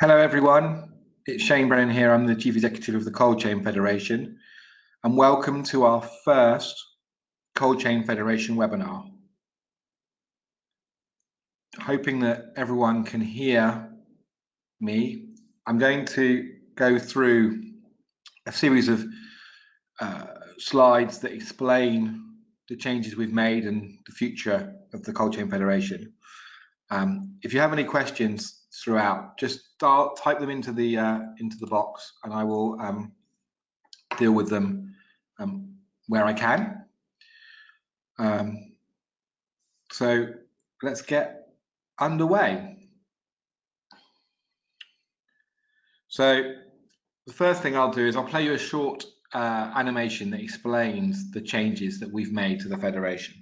Hello, everyone. It's Shane Brennan here. I'm the Chief Executive of the Cold Chain Federation, and welcome to our first Cold Chain Federation webinar. Hoping that everyone can hear me, I'm going to go through a series of uh, slides that explain the changes we've made and the future of the Cold Chain Federation. Um, if you have any questions throughout, just type them into the uh, into the box, and I will um, deal with them um, where I can. Um, so let's get underway. So the first thing I'll do is I'll play you a short uh, animation that explains the changes that we've made to the Federation.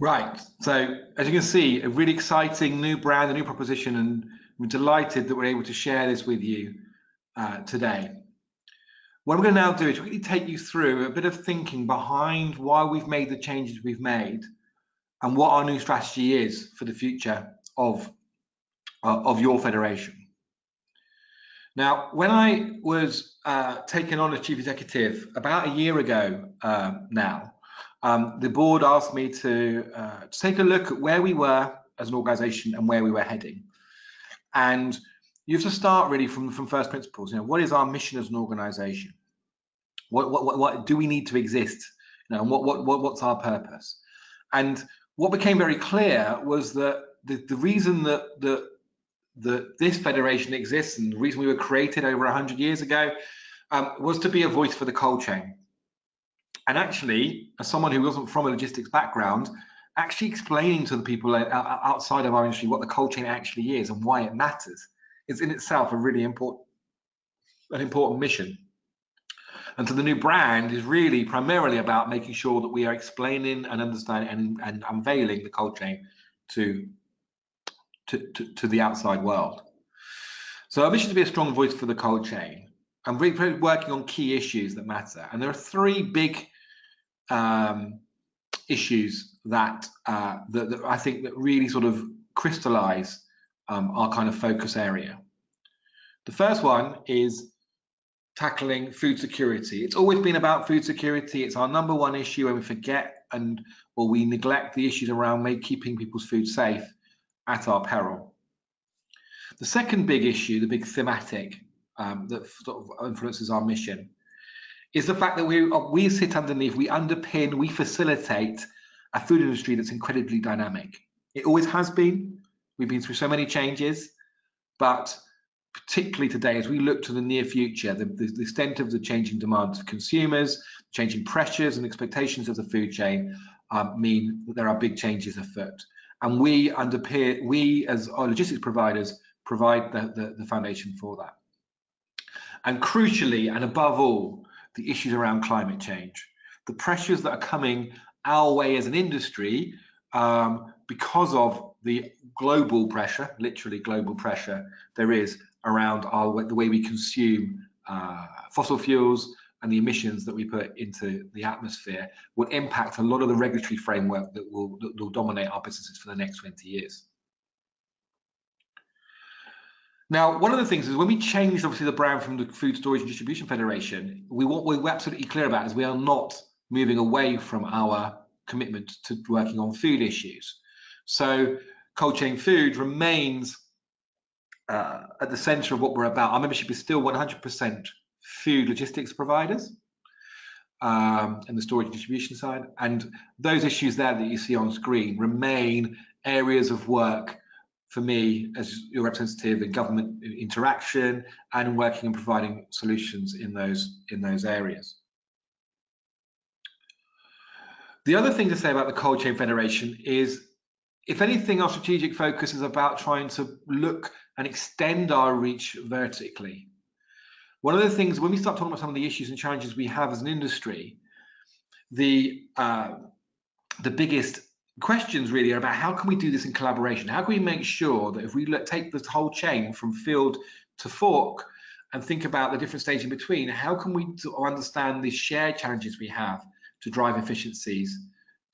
Right, so as you can see, a really exciting new brand, a new proposition, and we're delighted that we're able to share this with you uh, today. What I'm going to now do is really take you through a bit of thinking behind why we've made the changes we've made and what our new strategy is for the future of, uh, of your federation. Now, when I was uh, taken on as chief executive about a year ago uh, now, um, the board asked me to, uh, to take a look at where we were as an organization and where we were heading. And you have to start really from, from first principles. You know, what is our mission as an organization? What, what, what, what do we need to exist? You know, and what, what, what, what's our purpose? And what became very clear was that the, the reason that, that, that this federation exists and the reason we were created over 100 years ago um, was to be a voice for the cold chain. And actually, as someone who wasn't from a logistics background, actually explaining to the people uh, uh, outside of our industry what the cold chain actually is and why it matters is in itself a really important an important mission. And so the new brand is really primarily about making sure that we are explaining and understanding and, and unveiling the cold chain to, to, to, to the outside world. So our mission is to be a strong voice for the cold chain. I'm really working on key issues that matter. And there are three big um, issues that, uh, that, that I think that really sort of crystallize um, our kind of focus area. The first one is tackling food security. It's always been about food security. It's our number one issue and we forget and or we neglect the issues around make, keeping people's food safe at our peril. The second big issue, the big thematic um, that sort of influences our mission is the fact that we we sit underneath, we underpin, we facilitate a food industry that's incredibly dynamic. It always has been. We've been through so many changes, but particularly today, as we look to the near future, the, the, extent of the changing demands of consumers, changing pressures and expectations of the food chain um, mean that there are big changes afoot. And we underpin, we as our logistics providers provide the, the, the foundation for that. And crucially, and above all, the issues around climate change, the pressures that are coming our way as an industry um, because of the global pressure, literally global pressure, there is around our the way we consume uh, fossil fuels and the emissions that we put into the atmosphere will impact a lot of the regulatory framework that will, that will dominate our businesses for the next 20 years. Now, one of the things is when we changed obviously the brand from the Food Storage and Distribution Federation, we what we're absolutely clear about is we are not moving away from our commitment to working on food issues. So cold chain food remains uh, at the center of what we're about. Our membership is still 100% food logistics providers um, and the storage and distribution side. And those issues there that you see on screen remain areas of work for me as your representative in government interaction and working and providing solutions in those in those areas. The other thing to say about the Cold Chain Federation is, if anything, our strategic focus is about trying to look and extend our reach vertically. One of the things when we start talking about some of the issues and challenges we have as an industry, the uh, the biggest questions really are about how can we do this in collaboration? How can we make sure that if we look, take this whole chain from field to fork and think about the different stages in between, how can we understand the shared challenges we have to drive efficiencies,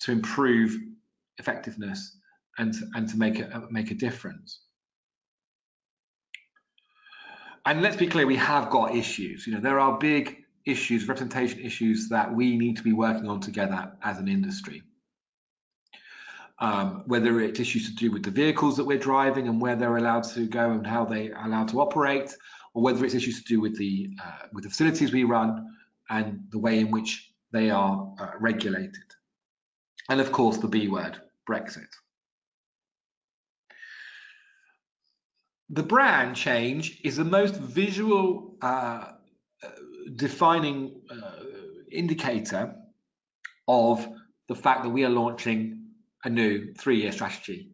to improve effectiveness, and to, and to make a make a difference? And let's be clear, we have got issues. You know, there are big issues, representation issues that we need to be working on together as an industry um, whether it's issues to do with the vehicles that we're driving and where they're allowed to go and how they are allowed to operate, or whether it's issues to do with the uh, with the facilities we run and the way in which they are uh, regulated. And of course, the B word, Brexit. The brand change is the most visual uh, defining uh, indicator of the fact that we are launching a new three-year strategy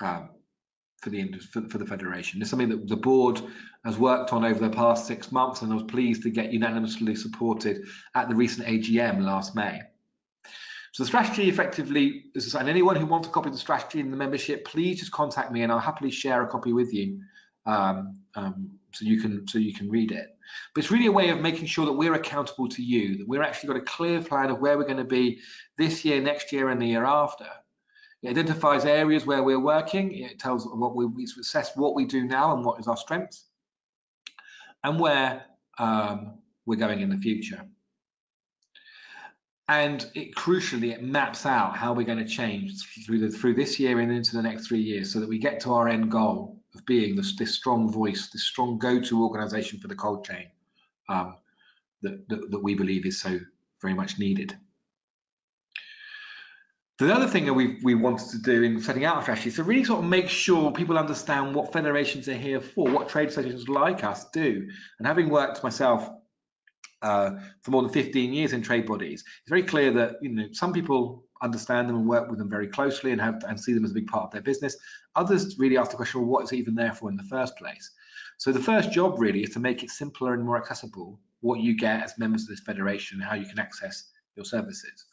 um, for the for, for, the federation. It's something that the board has worked on over the past six months, and I was pleased to get unanimously supported at the recent AGM last May. So the strategy effectively is, and anyone who wants a copy of the strategy in the membership, please just contact me, and I'll happily share a copy with you, um, um, so you can so you can read it. But it's really a way of making sure that we're accountable to you, that we're actually got a clear plan of where we're going to be this year, next year, and the year after it identifies areas where we're working. It tells what we, we assess what we do now and what is our strengths and where um, we're going in the future. And it crucially, it maps out how we're going to change through the, through this year and into the next three years, so that we get to our end goal of being this, this strong voice, this strong go-to organisation for the cold chain um, that, that, that we believe is so very much needed. The other thing that we we wanted to do in setting out a strategy is to really sort of make sure people understand what federations are here for, what trade associations like us do. And having worked myself uh, for more than 15 years in trade bodies, it's very clear that you know some people understand them and work with them very closely and have and see them as a big part of their business. Others really ask the question, well, what is it even there for in the first place? So the first job really is to make it simpler and more accessible what you get as members of this federation and how you can access your services.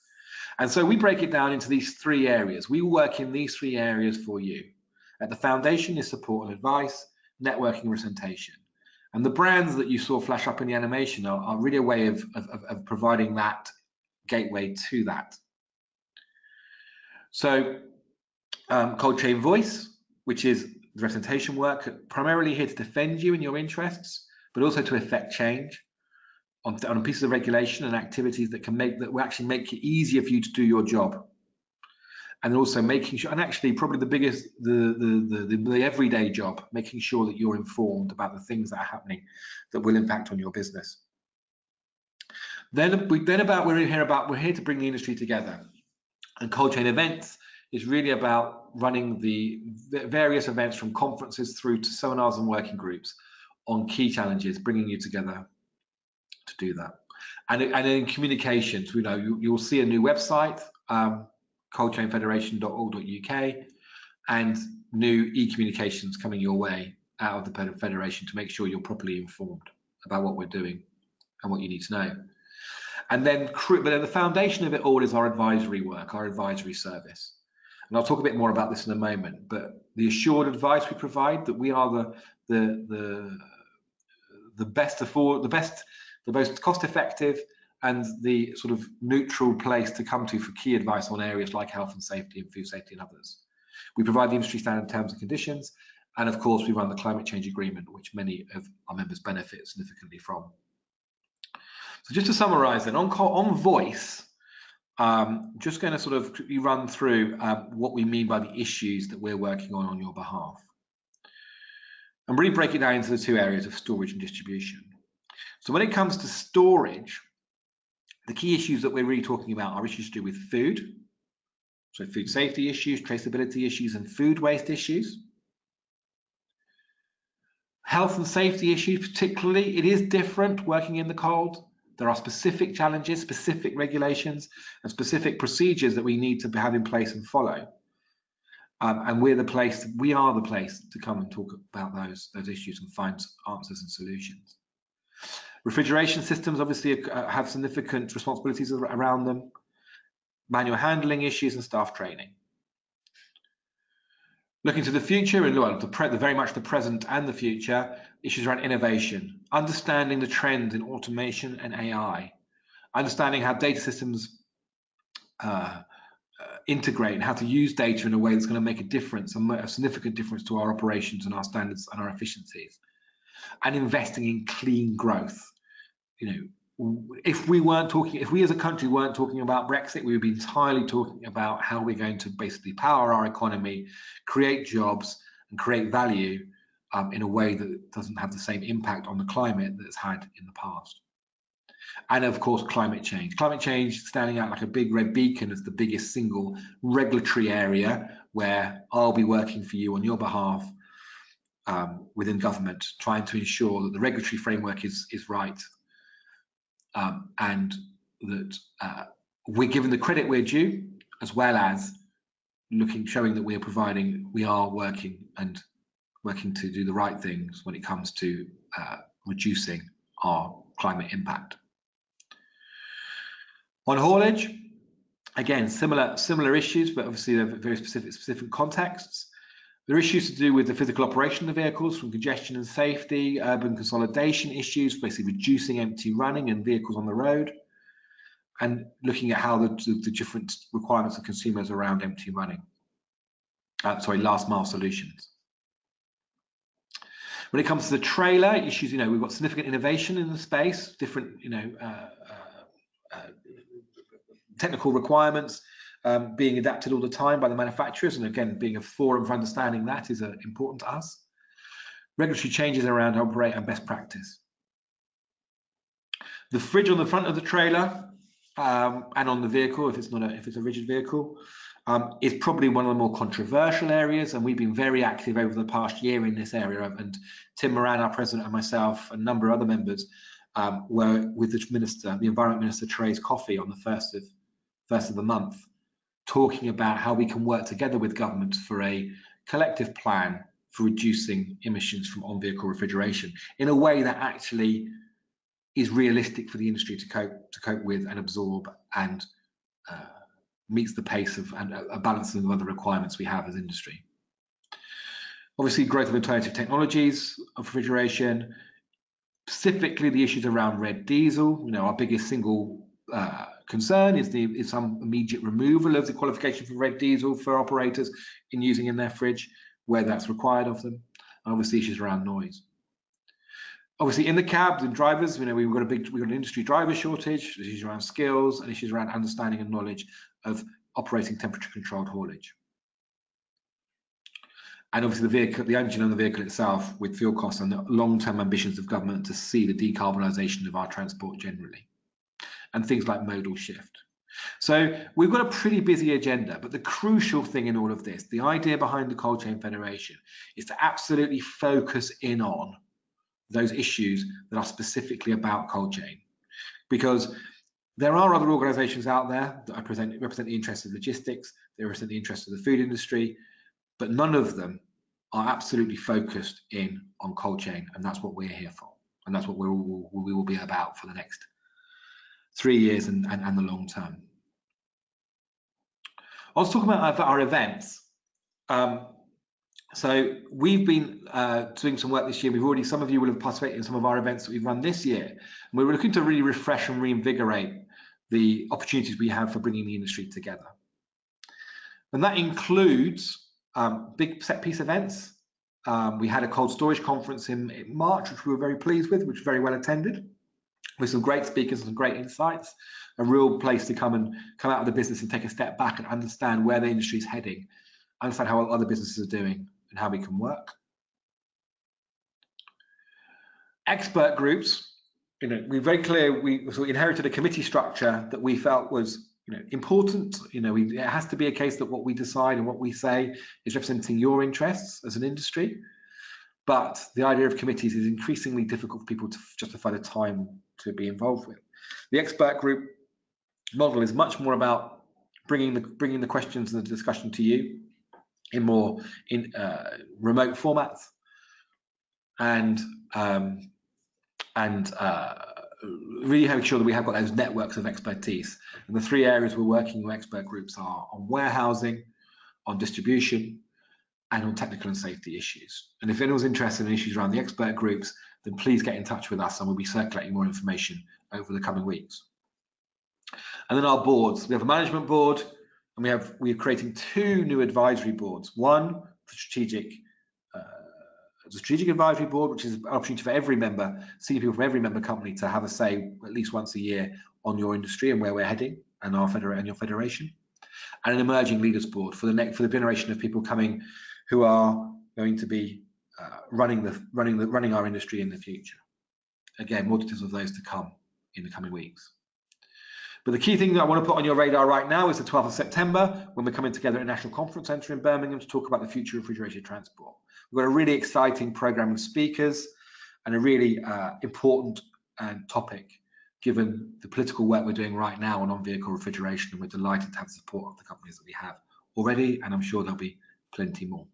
And so we break it down into these three areas. We work in these three areas for you. At the foundation is support and advice, networking, representation. And the brands that you saw flash up in the animation are, are really a way of, of, of providing that gateway to that. So um, Cold Chain Voice, which is the representation work, primarily here to defend you and your interests, but also to effect change on, on pieces of regulation and activities that can make that will actually make it easier for you to do your job. And also making sure and actually probably the biggest the, the the, the everyday job making sure that you're informed about the things that are happening that will impact on your business. Then we then about we're here about we're here to bring the industry together. And cold chain events is really about running the various events from conferences through to seminars and working groups on key challenges bringing you together to do that. And, and in communications, you know, you, will see a new website, um, coldchainfederation.org.uk. and new e-communications coming your way out of the Federation to make sure you're properly informed about what we're doing and what you need to know. And then, but then the foundation of it all is our advisory work, our advisory service. And I'll talk a bit more about this in a moment, but the assured advice we provide that we are the the the the best afford the best the most cost effective and the sort of neutral place to come to for key advice on areas like health and safety and food safety and others. We provide the industry standard terms and conditions, and of course we run the climate change agreement, which many of our members benefit significantly from. So just to summarize then, on, on voice, um, just going to sort of run through uh, what we mean by the issues that we're working on on your behalf. And really break it down into the two areas of storage and distribution. So when it comes to storage, the key issues that we're really talking about are issues to do with food, so food safety issues, traceability issues, and food waste issues. Health and safety issues, particularly, it is different working in the cold. There are specific challenges, specific regulations, and specific procedures that we need to have in place and follow. Um, and we're the place, we are the place to come and talk about those, those issues and find answers and solutions. Refrigeration systems obviously uh, have significant responsibilities around them, manual handling issues and staff training. Looking to the future and well, the, the, very much the present and the future, issues around innovation, understanding the trends in automation and AI, understanding how data systems uh, uh, integrate and how to use data in a way that's going to make a difference, a significant difference to our operations and our standards and our efficiencies, and investing in clean growth. You know, if we weren't talking, if we as a country weren't talking about Brexit, we would be entirely talking about how we're going to basically power our economy, create jobs, and create value um, in a way that doesn't have the same impact on the climate that it's had in the past. And of course, climate change. Climate change standing out like a big red beacon as the biggest single regulatory area where I'll be working for you on your behalf um, within government, trying to ensure that the regulatory framework is, is right um, and that uh, we're given the credit we're due, as well as looking, showing that we are providing, we are working and working to do the right things when it comes to uh, reducing our climate impact. On haulage, again, similar similar issues, but obviously they're very specific specific contexts. There are issues to do with the physical operation of the vehicles from congestion and safety, urban consolidation issues, basically reducing empty running and vehicles on the road, and looking at how the, the different requirements of consumers around empty running. Uh, sorry, last mile solutions. When it comes to the trailer issues, you know, we've got significant innovation in the space, different, you know, uh, uh, uh technical requirements, um, being adapted all the time by the manufacturers. And again, being a forum for understanding that is uh, important to us. Regulatory changes around operate and best practice. The fridge on the front of the trailer um, and on the vehicle, if it's not a, if it's a rigid vehicle, um, is probably one of the more controversial areas, and we've been very active over the past year in this area. And Tim Moran, our president, and myself, and a number of other members, um, were with the minister, the environment minister, Therese Coffey, on the first of first of the month, talking about how we can work together with government for a collective plan for reducing emissions from on-vehicle refrigeration in a way that actually is realistic for the industry to cope to cope with and absorb and uh, meets the pace of and a balance of other requirements we have as industry. Obviously, growth of alternative technologies of refrigeration, specifically the issues around red diesel. You know, our biggest single uh, concern is the is some immediate removal of the qualification for red diesel for operators in using in their fridge where that's required of them. Obviously issues around noise. Obviously in the cabs and drivers, you know, we've got a big we've got an industry driver shortage, issues around skills and issues around understanding and knowledge of operating temperature controlled haulage. And obviously the vehicle, the engine on the vehicle itself with fuel costs and the long-term ambitions of government to see the decarbonisation of our transport generally and things like modal shift. So we've got a pretty busy agenda, but the crucial thing in all of this, the idea behind the Cold Chain Federation, is to absolutely focus in on those issues that are specifically about cold chain. Because there are other organizations out there that represent, represent the interests of logistics, they represent the interests of the food industry, but none of them are absolutely focused in on cold chain, and that's what we're here for, and that's what we're all, we will be about for the next three years and, and, and the long term. I was talking about our events. Um, so we've been uh, doing some work this year. We've already, some of you will have participated in some of our events that we've run this year. And we were looking to really refresh and reinvigorate the opportunities we have for bringing the industry together. And that includes um, big set piece events. Um, we had a cold storage conference in, in, March, which we were very pleased with, which was very well attended, with some great speakers and some great insights. A real place to come and come out of the business and take a step back and understand where the industry is heading, understand how other businesses are doing, and how we can work. Expert groups, you know, we're very clear. We, so we inherited a committee structure that we felt was you know important you know we, it has to be a case that what we decide and what we say is representing your interests as an industry but the idea of committees is increasingly difficult for people to justify the time to be involved with the expert group model is much more about bringing the bringing the questions and the discussion to you in more in uh, remote formats and um, and uh, really making sure that we have got those networks of expertise. And the three areas we're working with expert groups are on warehousing, on distribution, and on technical and safety issues. And if anyone's interested in issues around the expert groups, then please get in touch with us and we'll be circulating more information over the coming weeks. And then our boards. We have a management board and we have we are creating two new advisory boards. One for strategic uh, the strategic advisory board, which is an opportunity for every member, senior people from every member company to have a say at least once a year on your industry and where we're heading and our federa and your federation, and an emerging leaders board for the next for the generation of people coming who are going to be uh, running the running the running our industry in the future. Again, more details of those to come in the coming weeks. But the key thing that I want to put on your radar right now is the 12th of September when we're coming together at National Conference Centre in Birmingham to talk about the future of refrigerated transport. We've got a really exciting program of speakers and a really uh, important uh, topic given the political work we're doing right now on on-vehicle refrigeration and we're delighted to have the support of the companies that we have already and I'm sure there'll be plenty more.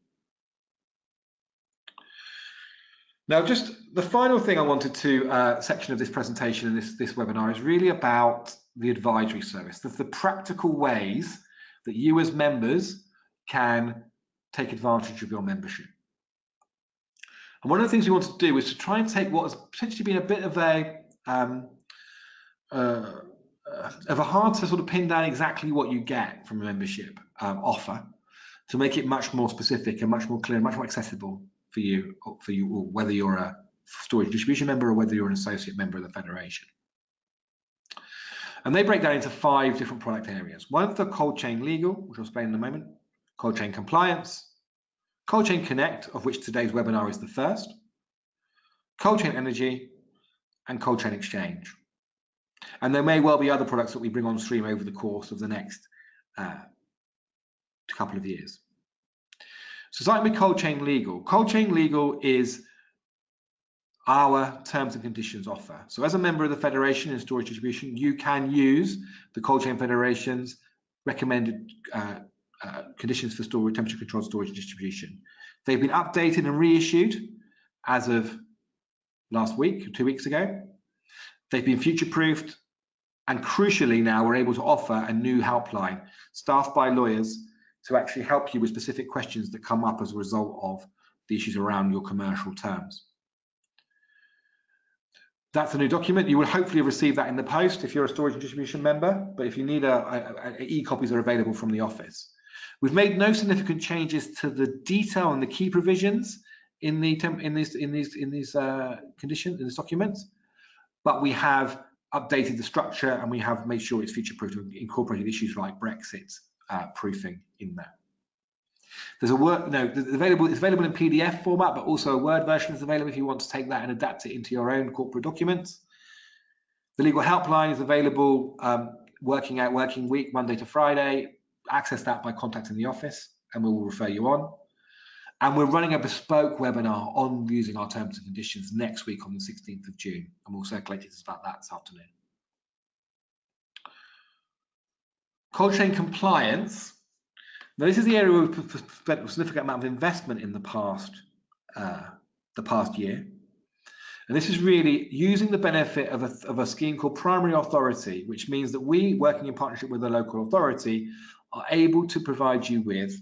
Now, just the final thing I wanted to uh, section of this presentation and this, this webinar is really about the advisory service, the, the practical ways that you as members can take advantage of your membership. And one of the things we want to do is to try and take what has potentially been a bit of a um, uh, of a hard to sort of pin down exactly what you get from a membership um, offer to make it much more specific and much more clear, and much more accessible for you, for you, whether you're a storage distribution member or whether you're an associate member of the federation. And they break down into five different product areas. One the cold chain legal, which I'll explain in a moment, cold chain compliance, Cold Chain Connect, of which today's webinar is the first, Cold Chain Energy, and Cold Chain Exchange. And there may well be other products that we bring on stream over the course of the next uh, couple of years. So starting with Cold Chain Legal. Cold Chain Legal is our terms and conditions offer. So as a member of the Federation in Storage Distribution, you can use the Cold Chain Federation's recommended uh, uh, conditions for storage, temperature controlled storage distribution. They've been updated and reissued as of last week, two weeks ago. They've been future proofed and crucially now we're able to offer a new helpline staffed by lawyers to actually help you with specific questions that come up as a result of the issues around your commercial terms. That's a new document. You will hopefully receive that in the post if you're a storage and distribution member, but if you need a, a, a e-copies are available from the office. We've made no significant changes to the detail and the key provisions in the in these in these in these uh, conditions in this document, but we have updated the structure and we have made sure it's future-proof and incorporated issues like Brexit uh, proofing in there. There's a word, no, it's available, it's available in PDF format, but also a Word version is available if you want to take that and adapt it into your own corporate documents. The legal helpline is available um, working out working week, Monday to Friday, access that by contacting the office and we will refer you on. And we're running a bespoke webinar on using our terms and conditions next week on the 16th of June, and we'll circulate it about that this afternoon. Cold chain compliance. Now, this is the area we've spent a significant amount of investment in the past, uh, the past year. And this is really using the benefit of a, of a scheme called primary authority, which means that we, working in partnership with a local authority, are able to provide you with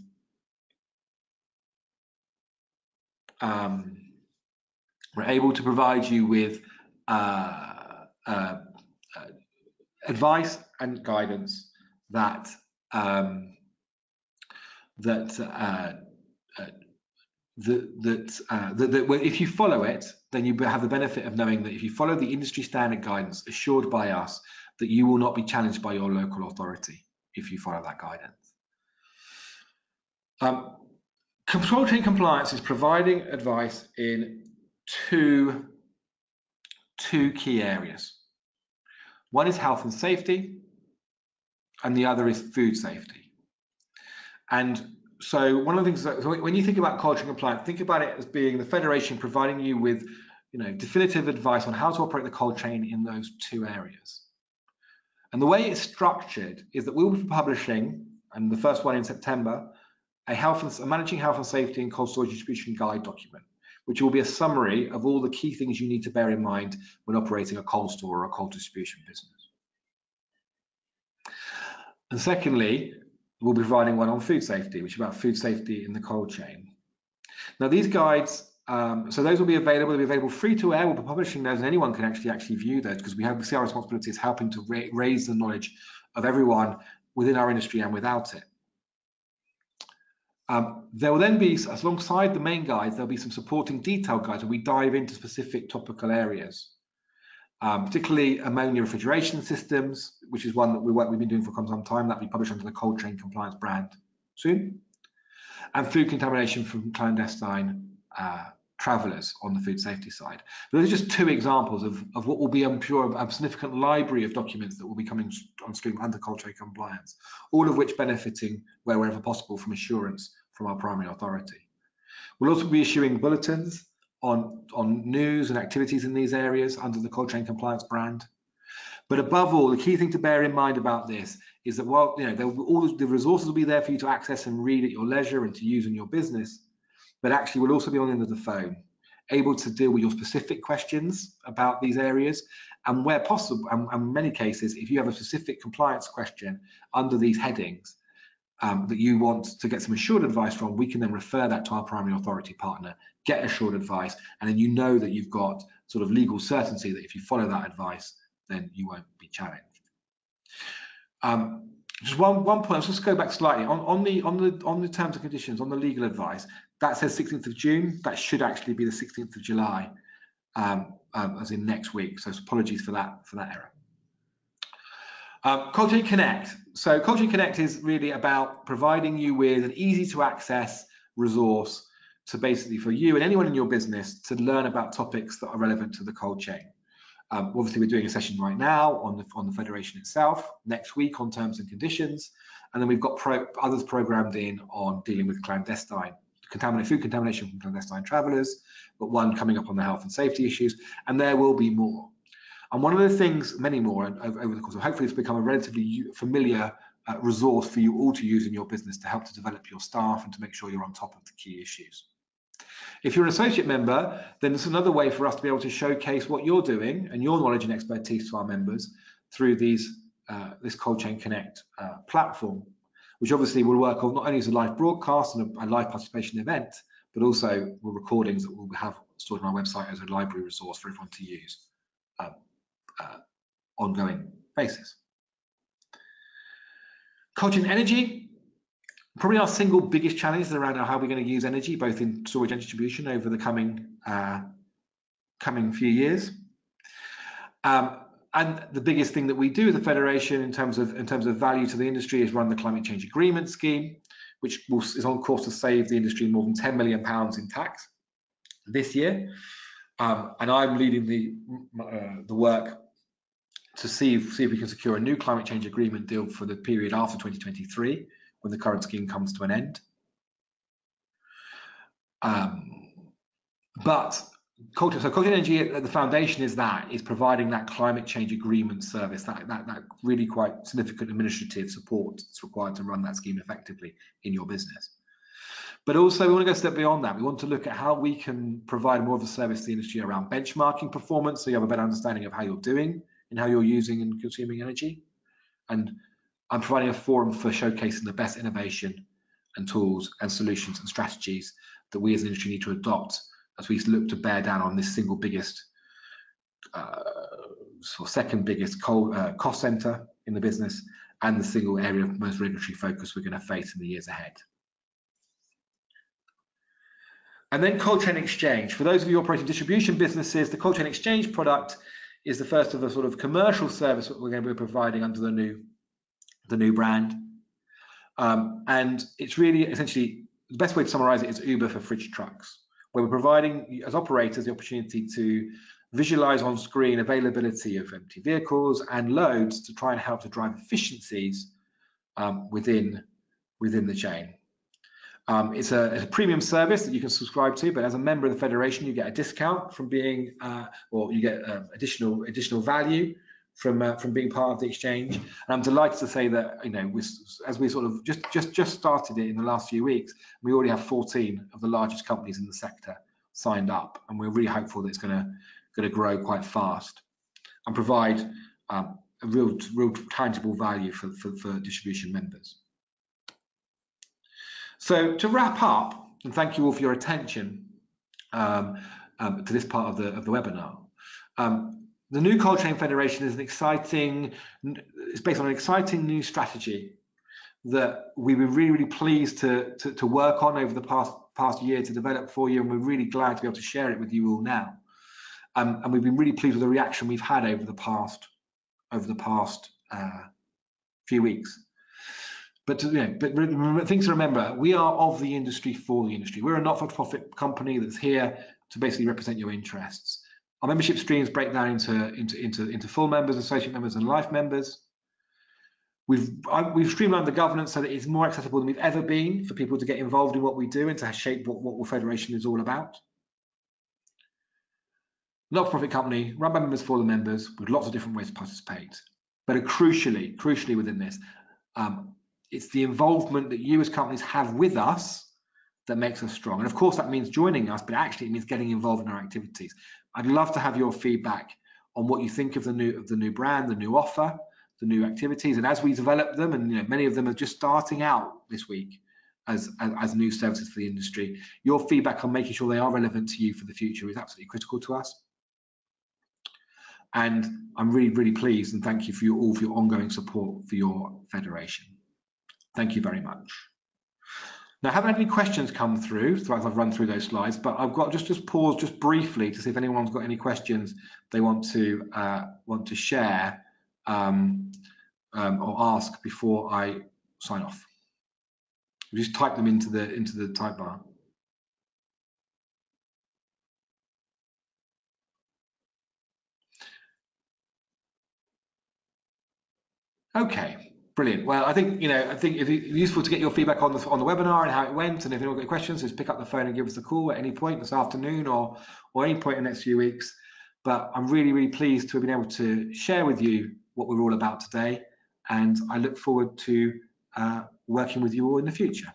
um, we're able to provide you with uh, uh, uh, advice and guidance that um, that uh, uh, that that, uh, that, that if you follow it, then you have the benefit of knowing that if you follow the industry standard guidance assured by us, that you will not be challenged by your local authority if you follow that guidance. Um, cold chain compliance is providing advice in two, two key areas. One is health and safety, and the other is food safety. And so one of the things that, so when you think about cold chain compliance, think about it as being the federation providing you with, you know, definitive advice on how to operate the cold chain in those two areas. And the way it's structured is that we'll be publishing, and the first one in September, a health and a managing health and safety and cold storage distribution guide document, which will be a summary of all the key things you need to bear in mind when operating a cold store or a cold distribution business. And secondly, we'll be providing one on food safety, which is about food safety in the cold chain. Now these guides, um, so those will be available, they'll be available free to air, we'll be publishing those and anyone can actually actually view those because we have we see our responsibility is helping to ra raise the knowledge of everyone within our industry and without it. Um, there will then be, alongside the main guides, there'll be some supporting detailed guides where we dive into specific topical areas um, particularly ammonia refrigeration systems, which is one that we work, we've been doing for some time, that we publish under the cold chain compliance brand soon, and food contamination from clandestine uh, travelers on the food safety side. But those are just two examples of, of what will be, I'm sure, a significant library of documents that will be coming on stream under cold chain compliance, all of which benefiting wherever possible from assurance from our primary authority. We'll also be issuing bulletins on, on news and activities in these areas under the cold chain compliance brand. But above all, the key thing to bear in mind about this is that while you know all the resources will be there for you to access and read at your leisure and to use in your business, but actually we'll also be on the end of the phone, able to deal with your specific questions about these areas, and where possible, and in many cases, if you have a specific compliance question under these headings, um, that you want to get some assured advice from, we can then refer that to our primary authority partner, get assured advice, and then you know that you've got sort of legal certainty that if you follow that advice, then you won't be challenged. Um, just one one point. Let's just go back slightly on on the on the on the terms and conditions on the legal advice. That says 16th of June. That should actually be the 16th of July, um, um, as in next week. So apologies for that for that error. Um, Connect. So Cold Connect is really about providing you with an easy to access resource to basically for you and anyone in your business to learn about topics that are relevant to the cold chain. Um, obviously, we're doing a session right now on the on the federation itself. Next week on terms and conditions, and then we've got pro, others programmed in on dealing with clandestine food contamination from clandestine travellers, but one coming up on the health and safety issues, and there will be more. And one of the things, many more over the course of hopefully it's become a relatively familiar uh, resource for you all to use in your business to help to develop your staff and to make sure you're on top of the key issues. If you're an associate member, then it's another way for us to be able to showcase what you're doing and your knowledge and expertise to our members through these uh, this Cold Chain Connect uh, platform, which obviously will work on not only as a live broadcast and a, a live participation event, but also recordings that we'll have stored on our website as a library resource for everyone to use um, uh, ongoing basis. Chain Energy, Probably our single biggest challenge is around how we're going to use energy, both in storage and distribution over the coming uh, coming few years. Um, and the biggest thing that we do as a federation in terms of in terms of value to the industry is run the climate change agreement scheme, which will, is on course to save the industry more than 10 million pounds in tax this year. Um, and I'm leading the uh, the work to see see if we can secure a new climate change agreement deal for the period after 2023 when the current scheme comes to an end. Um, but cold chain. So cold chain energy at the foundation is that is providing that climate change agreement service, that, that that really quite significant administrative support that's required to run that scheme effectively in your business. But also we want to go a step beyond that. We want to look at how we can provide more of a service to the industry around benchmarking performance so you have a better understanding of how you're doing and how you're using and consuming energy. And I'm providing a forum for showcasing the best innovation and tools and solutions and strategies that we as an industry need to adopt as we look to bear down on this single biggest uh, or second biggest coal, uh, cost center in the business and the single area of most regulatory focus we're going to face in the years ahead. And then cold chain exchange. For those of you operating distribution businesses, the cold chain exchange product is the first of a sort of commercial service that we're going to be providing under the new the new brand. Um, and it's really essentially the best way to summarize it is Uber for fridge trucks where we're providing as operators the opportunity to visualize on screen availability of empty vehicles and loads to try and help to drive efficiencies um, within within the chain. Um, it's, a, it's, a, premium service that you can subscribe to, but as a member of the federation, you get a discount from being, uh, or you get uh, additional additional value from uh, from being part of the exchange. And I'm delighted to say that you know, as we sort of just just just started it in the last few weeks, we already have 14 of the largest companies in the sector signed up, and we're really hopeful that it's going to going to grow quite fast and provide um, a real real tangible value for, for, for distribution members. So to wrap up, and thank you all for your attention um, um, to this part of the of the webinar. Um, the new Cold Chain Federation is an exciting, it's based on an exciting new strategy that we've been really, really pleased to, to, to, work on over the past past year to develop for you, and we're really glad to be able to share it with you all now. Um, and we've been really pleased with the reaction we've had over the past over the past uh, few weeks. But you know, but things to remember: we are of the industry for the industry. We're a not-for-profit company that's here to basically represent your interests. Our membership streams break down into, into, into, into full members, associate members, and life members. We've, we've streamlined the governance so that it's more accessible than we've ever been for people to get involved in what we do and to shape what, what Federation is all about. Not-for-profit company, run by members for the members, with lots of different ways to participate. But crucially, crucially within this, um, it's the involvement that you as companies have with us that makes us strong. And of course, that means joining us, but actually it means getting involved in our activities. I'd love to have your feedback on what you think of the new of the new brand, the new offer, the new activities, and as we develop them, and you know, many of them are just starting out this week as, as, as new services for the industry. Your feedback on making sure they are relevant to you for the future is absolutely critical to us. And I'm really, really pleased and thank you for your, all for your ongoing support for your federation. Thank you very much. Now, I haven't had any questions come through as I've run through those slides, but I've got just just pause just briefly to see if anyone's got any questions they want to uh, want to share um, um, or ask before I sign off. Just type them into the into the type bar. Okay, Brilliant. Well, I think you know, I think it's useful to get your feedback on the on the webinar and how it went. And if you've got questions, just pick up the phone and give us a call at any point this afternoon or or any point in the next few weeks. But I'm really, really pleased to have been able to share with you what we're all about today, and I look forward to uh, working with you all in the future.